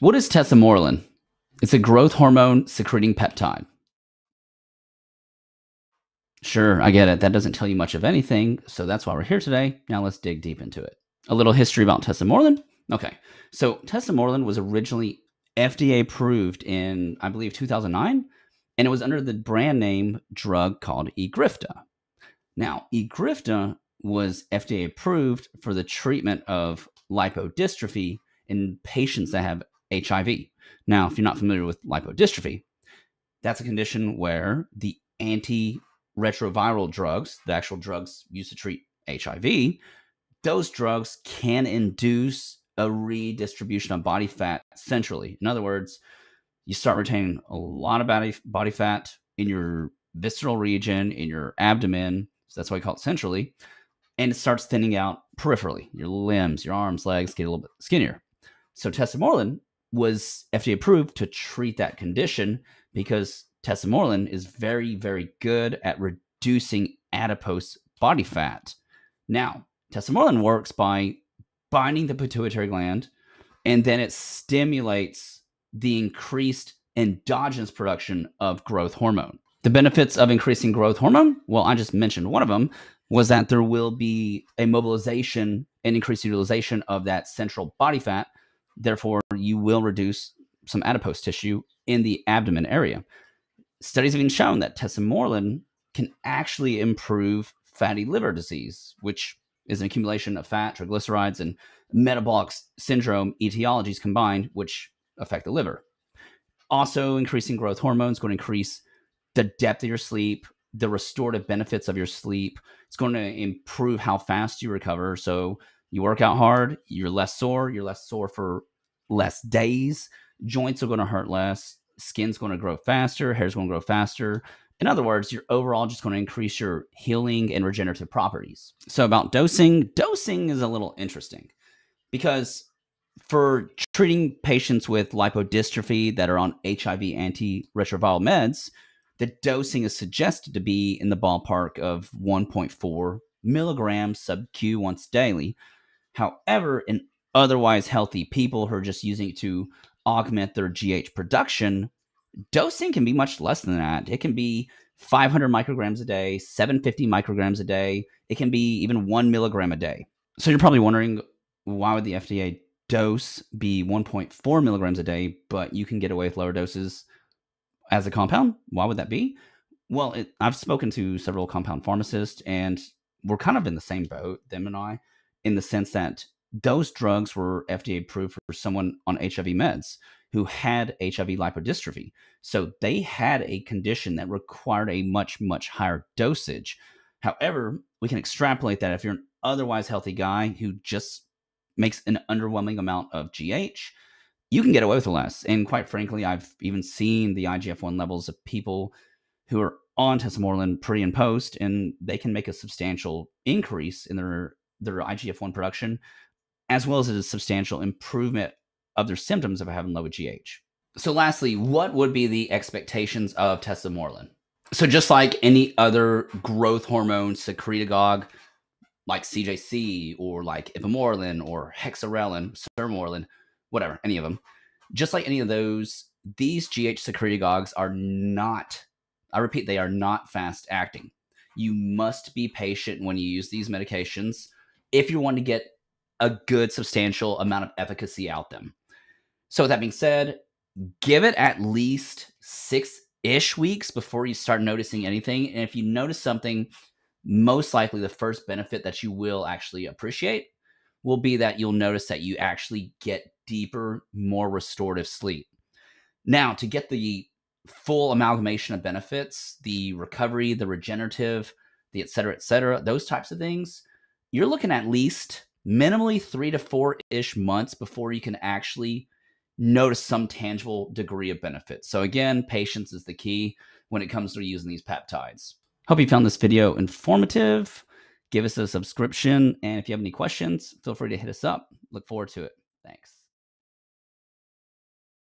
What is tesamorelin? It's a growth hormone secreting peptide. Sure, I get it. That doesn't tell you much of anything, so that's why we're here today. Now let's dig deep into it. A little history about tesamorelin. Okay, so tesamorelin was originally FDA approved in, I believe, 2009, and it was under the brand name drug called Egrifta. Now, Egrifta was FDA approved for the treatment of lipodystrophy in patients that have HIV. Now, if you're not familiar with lipodystrophy, that's a condition where the antiretroviral drugs, the actual drugs used to treat HIV, those drugs can induce a redistribution of body fat centrally. In other words, you start retaining a lot of body, body fat in your visceral region, in your abdomen. So that's why we call it centrally. And it starts thinning out peripherally. Your limbs, your arms, legs get a little bit skinnier. So tesamorelin was FDA approved to treat that condition because tesamorelin is very, very good at reducing adipose body fat. Now, tesamorelin works by binding the pituitary gland, and then it stimulates the increased endogenous production of growth hormone. The benefits of increasing growth hormone, well, I just mentioned one of them, was that there will be a mobilization and increased utilization of that central body fat. Therefore, you will reduce some adipose tissue in the abdomen area. Studies have even shown that tesamorelin can actually improve fatty liver disease, which is an accumulation of fat, triglycerides, and metabolic syndrome etiologies combined, which affect the liver. Also, increasing growth hormones going to increase the depth of your sleep, the restorative benefits of your sleep. It's going to improve how fast you recover. So you work out hard, you're less sore, you're less sore for less days. Joints are going to hurt less. Skin's going to grow faster, hair's going to grow faster. In other words, you're overall just going to increase your healing and regenerative properties. So, about dosing, dosing is a little interesting because for treating patients with lipodystrophy that are on HIV antiretroviral meds, the dosing is suggested to be in the ballpark of 1.4 milligrams sub Q once daily. However, in otherwise healthy people who are just using it to augment their GH production, dosing can be much less than that. It can be 500 micrograms a day, 750 micrograms a day. It can be even one milligram a day. So you're probably wondering why would the FDA dose be 1.4 milligrams a day, but you can get away with lower doses as a compound? Why would that be? Well, it, I've spoken to several compound pharmacists, and we're kind of in the same boat, them and I, in the sense that those drugs were FDA approved for someone on HIV meds who had HIV lipodystrophy. So they had a condition that required a much, much higher dosage. However, we can extrapolate that if you're an otherwise healthy guy who just makes an underwhelming amount of GH, you can get away with less. And quite frankly, I've even seen the IGF 1 levels of people who are on tesamorelin pre and post, and they can make a substantial increase in their, their IGF 1 production, as well as a substantial improvement of their symptoms of having low GH. So, lastly, what would be the expectations of tesamorelin? So, just like any other growth hormone secretagogue, like CJC or like ipamorelin or hexarelin, sermorelin, whatever, any of them, just like any of those, these GH secretagogues are not, I repeat, they are not fast acting. You must be patient when you use these medications if you want to get a good substantial amount of efficacy out them. So, with that being said, give it at least six ish weeks before you start noticing anything. And if you notice something, most likely the first benefit that you will actually appreciate will be that you'll notice that you actually get deeper, more restorative sleep. Now, to get the full amalgamation of benefits, the recovery, the regenerative, the et cetera, et cetera, those types of things, you're looking at least minimally three to four ish months before you can actually notice some tangible degree of benefit. So again, patience is the key when it comes to using these peptides. Hope you found this video informative. Give us a subscription. And if you have any questions, feel free to hit us up. Look forward to it. Thanks.